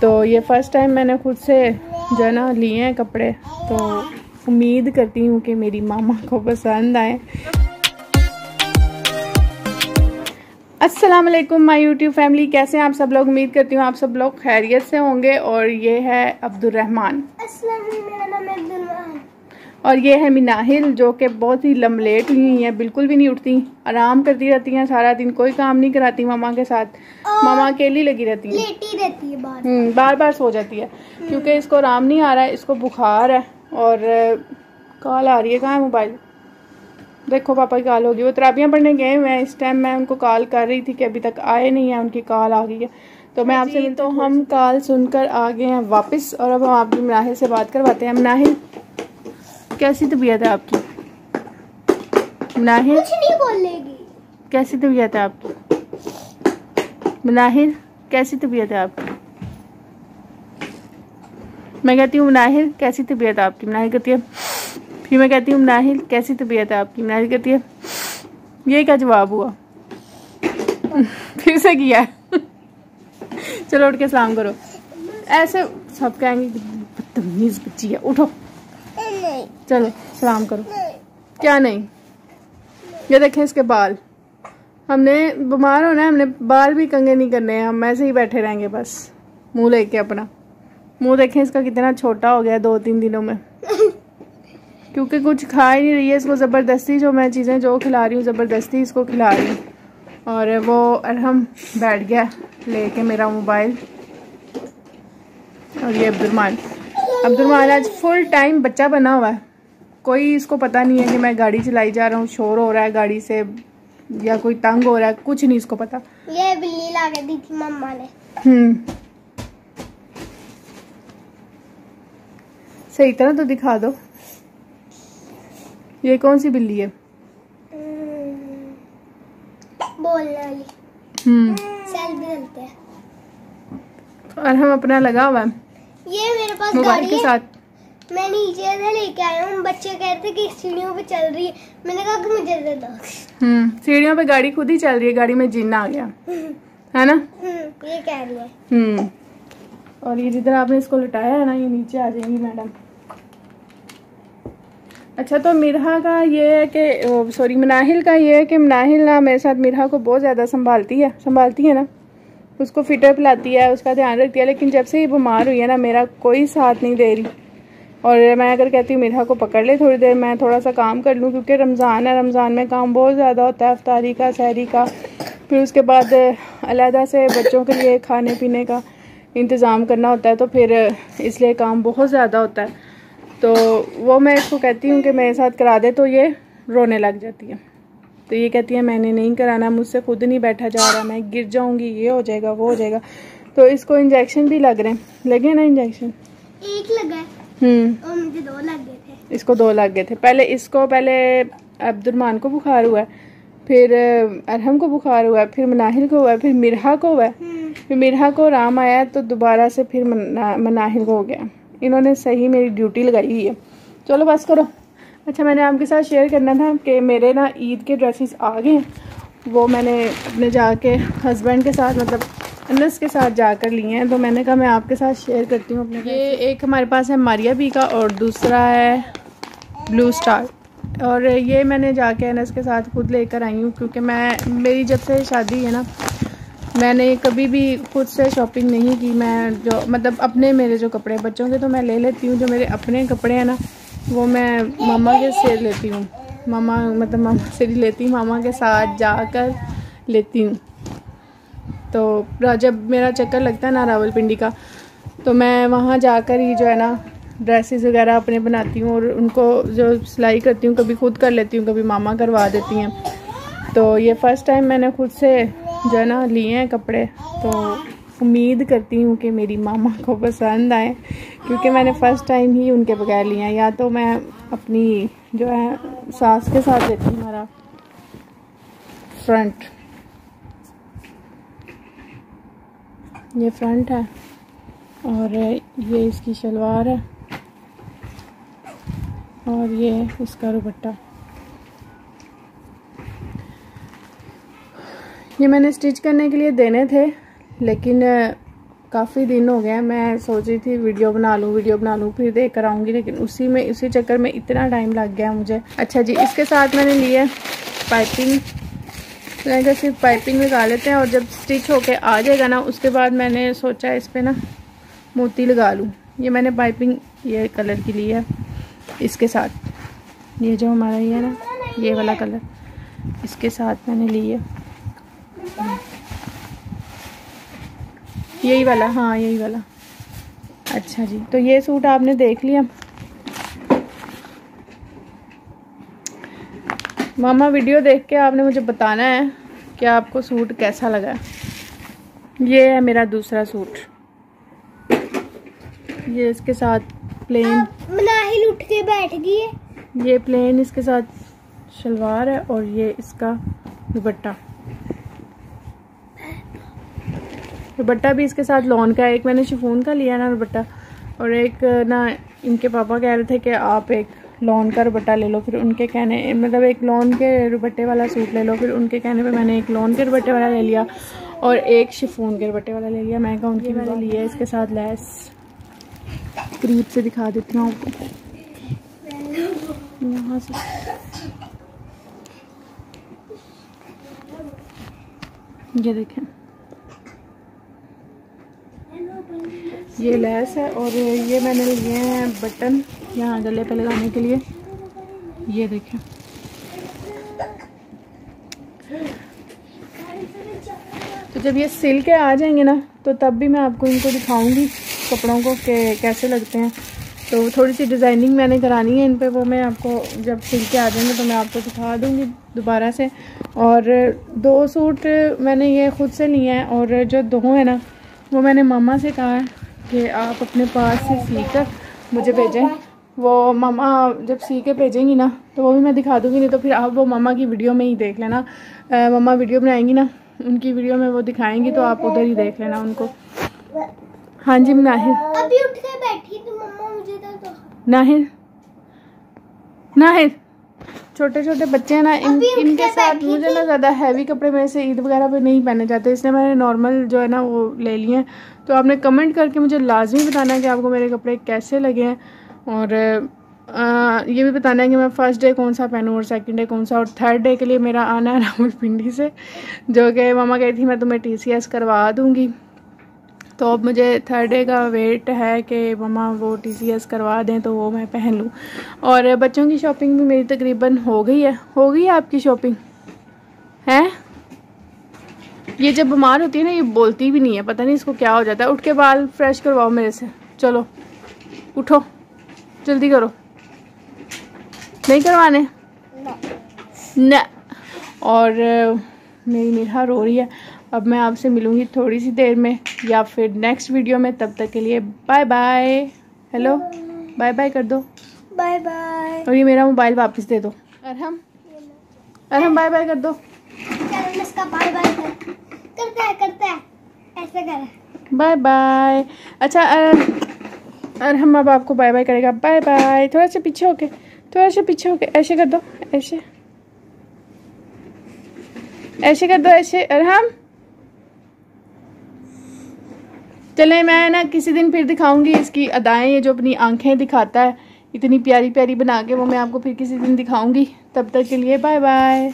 तो ये first time मैंने खुद से जो है ना लिए हैं कपड़े तो उम्मीद करती हूँ कि मेरी मामा को पसंद आए। अस्सलाम माई माय यूट्यूब फैमिली कैसे हैं आप सब लोग? उम्मीद करती हूँ आप सब लोग खैरियत से होंगे। और ये है अब्दुलरहमान और ये है मिनाहिल जो कि बहुत ही लमलेट हुई हैं बिल्कुल भी नहीं उठती। आराम करती रहती हैं सारा दिन कोई काम नहीं कराती मामा के साथ। मामा अकेली लगी रहती है। लेटी रहती है बार हम्म, बार बार सो जाती है क्योंकि इसको आराम नहीं आ रहा है इसको बुखार है और कॉल आ रही है कहाँ है मोबाइल? देखो पापा की कॉल होगी। वो तराबियाँ पढ़ने गए हुए हैं इस टाइम मैं उनको कॉल कर रही थी कि अभी तक आए नहीं है उनकी कॉल आ गई है। तो मैं आपसे तो हम कॉल सुनकर आ गए हैं वापस और अब हम आपकी मनाहिल से बात करवाते हैं। मनाहिल कैसी तबीयत है आपकी? मनाहिल कुछ नहीं बोलेगी। कैसी तबीयत है आपकी? मनाहिर कैसी तबीयत है आपकी? मैं कहती हूँ मनाहिर कैसी तबीयत है आपकी? मनाहिर कहती है फिर मैं कहती हूँ मनाहिर कैसी तबीयत है आपकी? मनाहिर कहती है ये क्या जवाब हुआ। फिर से किया। चलो उठ के सलाम करो। ऐसे सब कहेंगे बदतमीज बच्ची है उठो। चलो, सलाम करो। क्या नहीं? ये देखें इसके बाल। हमने बीमार होना है, हमने बाल भी कंगे नहीं करने हैं, हम ऐसे ही बैठे रहेंगे बस। मुँह लेके अपना। मुँह देखें इसका कितना छोटा हो गया दो तीन दिनों में। क्योंकि कुछ खा ही नहीं रही है इसको ज़बरदस्ती, जो मैं चीज़ें, जो खिला रही हूँ, ज़बरदस्ती इसको खिला रही हूँ। और वो अरहम बैठ गया लेके मेरा मोबाइल। और ये अब्दुलमान अब्दुलमान आज फुल टाइम बच्चा बना हुआ है। कोई इसको पता नहीं है कि मैं गाड़ी चलाई जा रहा हूँ शोर हो रहा है गाड़ी से या कोई तंग हो रहा है कुछ नहीं इसको पता। ये बिल्ली ला के दी थी मम्मा ने। हम्म। सही तरह तो दिखा दो। ये कौन सी बिल्ली है? हम्म, बोलने वाली हम्म। सेल्फी और हम अपना लगा हुआ है। ये मेरे पास मोबाइल गाड़ी के साथ। मैं नीचे से लेके आया हूँ। बच्चे कहते कि सीढ़ियों पे चल रही है। मैंने कहा कि मुझे दे दो। हम्म सीढ़ियों पे गाड़ी खुद ही चल रही है। गाड़ी में जिन्न आ गया। है ना? हम्म, ये कह रही है। हम्म। और ये जिधर आपने इसको लटाया है ना ये नीचे आ जाएँगी मैडम। अच्छा तो मिरहा का ये है कि सॉरी मनाहिल का ये है कि मनाहिल ना मेरे साथ मिरहा को बहुत ज़्यादा संभालती है। संभालती है ना? उसको फिटर पिलाती है उसका ध्यान रखती है। लेकिन जब से ये बीमार हुई है ना मेरा कोई साथ नहीं दे रही। और मैं अगर कहती हूँ, मिरहा को पकड़ ले थोड़ी देर, मैं थोड़ा सा काम कर लूँ, क्योंकि रमज़ान है, रमज़ान में काम बहुत ज़्यादा होता है, अफ्तारी का, सहरी का, फिर उसके बाद अलहदा से बच्चों के लिए खाने पीने का इंतज़ाम करना होता है तो फिर इसलिए काम बहुत ज़्यादा होता है। तो वो मैं इसको कहती हूँ कि मेरे साथ करा दे तो ये रोने लग जाती है। तो ये कहती है, मैंने नहीं कराना, मुझसे खुद नहीं बैठा जा रहा, मैं गिर जाऊँगी, ये हो जाएगा, वो हो जाएगा। तो इसको इंजेक्शन भी लग रहे हैं। लगे ना इंजेक्शन एक लगा और मुझे दो लग गए थे। इसको दो लग गए थे। पहले इसको पहले अब्दुलरमान को बुखार हुआ है फिर अरहम को बुखार हुआ फिर मनाहिल को हुआ फिर मिरहा को हुआ हम्म, फिर मिरहा को राम आया तो दोबारा से फिर मना, मनाहिल को हो गया। इन्होंने सही मेरी ड्यूटी लगाई हुई है। चलो बस करो। अच्छा मैंने आपके साथ शेयर करना था कि मेरे ना ईद के ड्रेसेस आ गए वो मैंने अपने जाके हस्बैंड के साथ मतलब अनस के साथ जाकर लिए हैं तो मैंने कहा मैं आपके साथ शेयर करती हूँ अपने ये एक हमारे पास है मारिया बी का और दूसरा है ब्लू स्टार और ये मैंने जाके अनस के साथ खुद लेकर आई हूँ क्योंकि मैं मेरी जब से शादी है ना मैंने कभी भी खुद से शॉपिंग नहीं की। मैं जो मतलब अपने मेरे जो कपड़े बच्चों के तो मैं ले लेती हूँ जो मेरे अपने कपड़े हैं ना वो मैं मामा के से लेती हूँ। मामा मतलब मामा से ही लेती हूँ मामा के साथ जाकर लेती हूँ। तो जब मेरा चक्कर लगता है ना रावलपिंडी का तो मैं वहाँ जाकर ही जो है ना ड्रेसेस वगैरह अपने बनाती हूँ और उनको जो सिलाई करती हूँ, कभी खुद कर लेती हूँ, कभी मामा करवा देती हैं। तो ये फ़र्स्ट टाइम मैंने खुद से जो है ना लिए हैं कपड़े तो उम्मीद करती हूँ कि मेरी मामा को पसंद आए, क्योंकि मैंने फ़र्स्ट टाइम ही उनके बगैर लिए हैं। या तो मैं अपनी जो है सास के साथ लेती हूँ, हमारा फ्रंट ये फ्रंट है और ये इसकी शलवार है और ये इसका दुपट्टा। ये मैंने स्टिच करने के लिए देने थे, लेकिन काफ़ी दिन हो गया मैं सोच रही थी वीडियो बना लूँ, वीडियो बना लूँ, फिर देख कर आऊँगी, लेकिन उसी में, उसी चक्कर में इतना टाइम लग गया मुझे। अच्छा जी, इसके साथ मैंने लिए पाइपिंग। तो सिर्फ़ पाइपिंग लगा लेते हैं और जब स्टिच होके आ जाएगा ना, उसके बाद मैंने सोचा इस पर ना मोती लगा लूँ। ये मैंने पाइपिंग ये कलर की ली है, इसके साथ। ये जो हमारा ये है ना, ये वाला कलर इसके साथ मैंने ली है। यही वाला हाँ यही वाला। अच्छा जी तो ये सूट आपने देख लिया? मामा वीडियो देख के आपने मुझे बताना है कि आपको सूट कैसा लगा। ये है मेरा दूसरा सूट। ये इसके साथ प्लेन मनाहिल उठ के बैठ गई। है ये प्लेन इसके साथ शलवार है और ये इसका दुपट्टा। दुपट्टा भी इसके साथ लॉन का है। एक मैंने शिफोन का लिया ना दुपट्टा और एक ना इनके पापा कह रहे थे कि आप एक लॉन का दुपट्टा ले लो, फिर उनके कहने मतलब एक लॉन के दुपट्टे वाला सूट ले लो, फिर उनके कहने पे मैंने एक लॉन के दुपट्टे वाला ले लिया और एक शिफोन के दुपट्टे वाला ले लिया। मैं कहा, उनकी मैंने लिया इसके साथ लैस। करीब से दिखा देती हूँ आपको। यहाँ से। ये देखें। ये लैस है और ये मैंने लिए हैं बटन। यहाँ गले पे लगाने के लिए। ये देखें। तो जब ये सिल के आ जाएँगे ना तो तब भी मैं आपको इनको दिखाऊँगी, कपड़ों को कि, कैसे लगते हैं। तो थोड़ी सी डिज़ाइनिंग मैंने करानी है इन पे, वो मैं आपको जब सिल के आ जाएँगे तो मैं आपको दिखा दूँगी दोबारा से। और दो सूट मैंने ये ख़ुद से लिए हैं, और जो दो है ना, वो मैंने मामा से कहा है कि आप अपने पास से सी कर मुझे भेजें। वो मामा जब सी के भेजेंगी ना तो वो भी मैं दिखा दूँगी नहीं तो फिर आप वो मामा की वीडियो में ही देख लेना। मामा वीडियो बनाएँगी ना उनकी वीडियो में वो दिखाएँगी तो आप उधर ही देख लेना उनको। हाँ जी नाहिर। अभी उठ के बैठी तो मम्मा मुझे तो नाहिर। नाहिर छोटे छोटे बच्चे हैं ना इन इनके साथ मुझे ना ज़्यादा हैवी कपड़े मेरे से ईद वगैरह पे नहीं पहने जाते इसलिए मैंने नॉर्मल जो है ना वो ले लिए हैं। तो आपने कमेंट करके मुझे लाजमी बताना है कि आपको मेरे कपड़े कैसे लगे हैं। और आ, ये भी बताना है कि मैं फ़र्स्ट डे कौन सा पहनूँ और सेकंड डे कौन सा और थर्ड डे के लिए मेरा आना है राहुल पिंडी से जो कि मामा कही थी मैं तुम्हें टी सी एस करवा दूँगी। तो अब मुझे थर्ड डे का वेट है कि मम्मा वो टी सी एस करवा दें तो वो मैं पहन लूँ। और बच्चों की शॉपिंग भी मेरी तकरीबन हो गई है। हो गई है आपकी शॉपिंग है? ये जब बीमार होती है ना ये बोलती भी नहीं है पता नहीं इसको क्या हो जाता है। उठ के बाल फ्रेश करवाओ मेरे से। चलो उठो। जल्दी करो। नहीं करवाने? न। और मेरी निहा रो रही है। अब मैं आपसे मिलूँगी थोड़ी सी देर में या फिर नेक्स्ट वीडियो में। तब तक के लिए bye bye hello bye bye कर दो। बाय बाय और ये मेरा मोबाइल वापस दे दो। अरहम? अरहम बाय बाय कर दो। बाय बाय करता है करता है। ऐसे कर। बाय बाय अच्छा अरहम अब आपको बाय बाय करेगा। Bye bye. थोड़ा सा पीछे होके, थोड़ा सा पीछे होके। ऐसे कर दो, ऐसे। ऐसे कर दो, ऐसे। अरहम चले, मैं ना किसी दिन फिर दिखाऊँगी इसकी अदाएँ, ये जो अपनी आँखें दिखाता है, इतनी प्यारी प्यारी बना के, वो मैं आपको फिर किसी दिन दिखाऊँगी। तब तक के लिए बाय बाय।